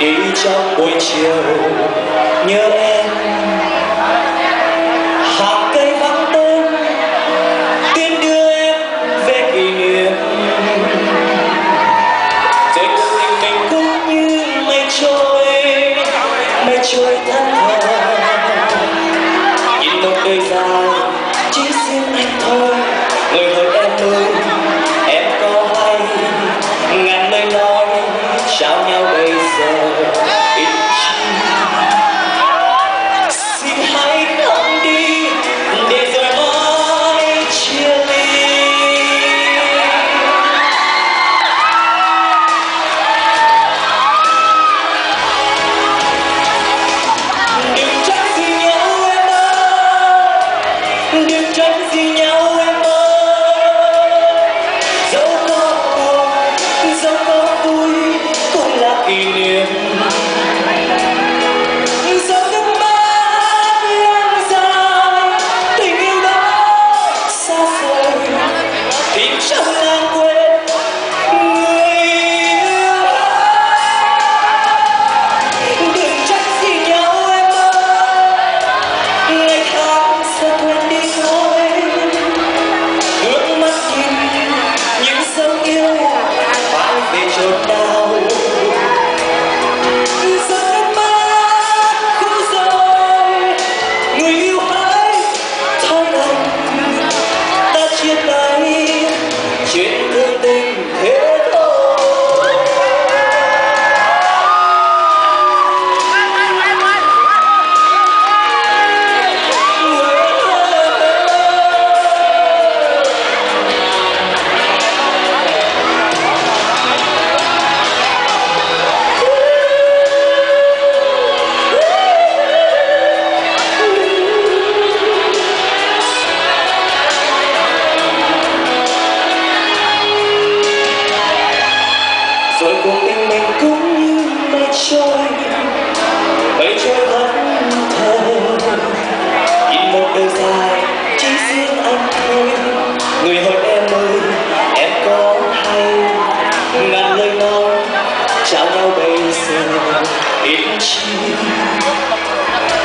đi trong buổi chiều. Nhớ em. Hàng cây vắng tên tiễn đưa em về kỷ niệm. Rồi tình mình cũng như mây trôi mây trôi thân sozinha. trôi bay trôi mất thân nhìn một đời dài chỉ riêng anh thôi người hỏi em ơi, em có hay ngàn lời mong chào nhau bây giờ? Ít chi?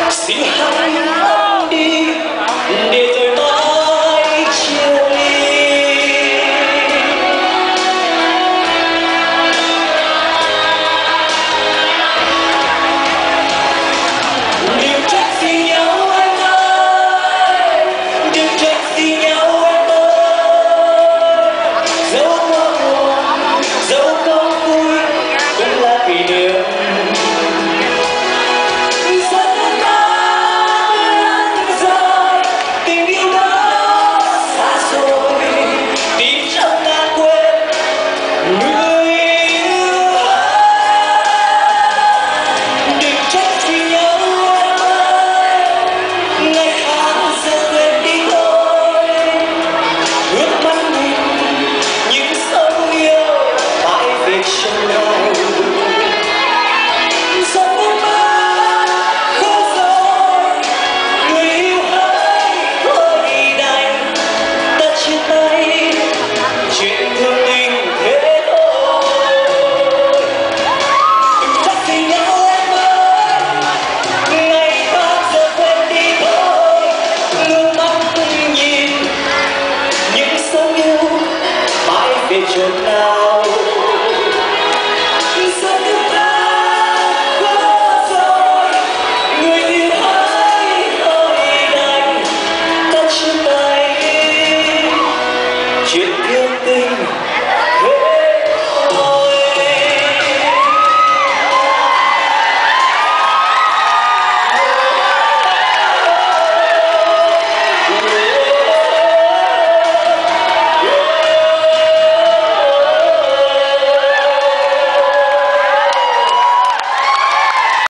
Xin hãy